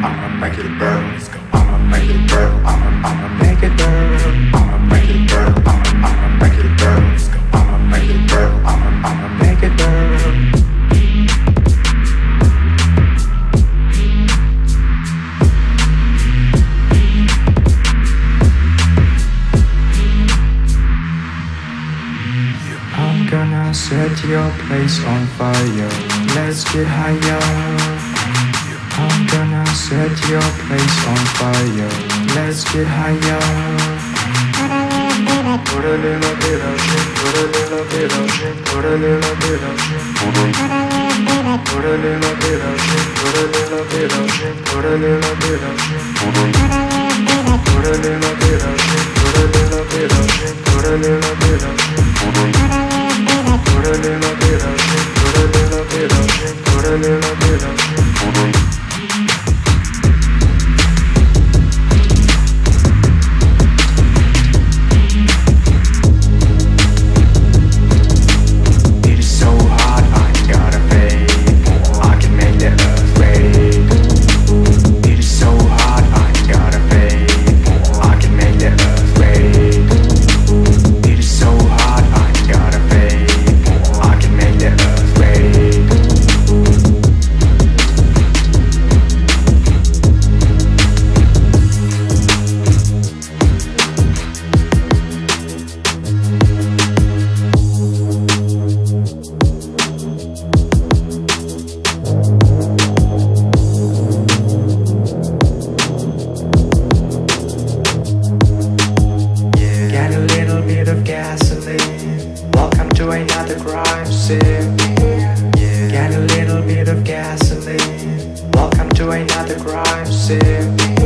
I'ma, make it burn. I'ma make it burn. I'ma, I'ma make it burn. I'ma make it burn. I'ma, I'ma make it burn. I'ma make it burn. I'ma, I'ma make it burn. I'm gonna set your place on fire. Let's get higher. I'm gonna set your place on fire. Let's get higher. Put a little bit of shit, put a little bit of shit, put a little bit of shit. Put a little bit of shit, put a little bit of shit, put a little bit of shit. Put a little bit of shit, put a little bit of shit, put a little bit of shit. Get a little bit of gasoline. Welcome to another crime scene.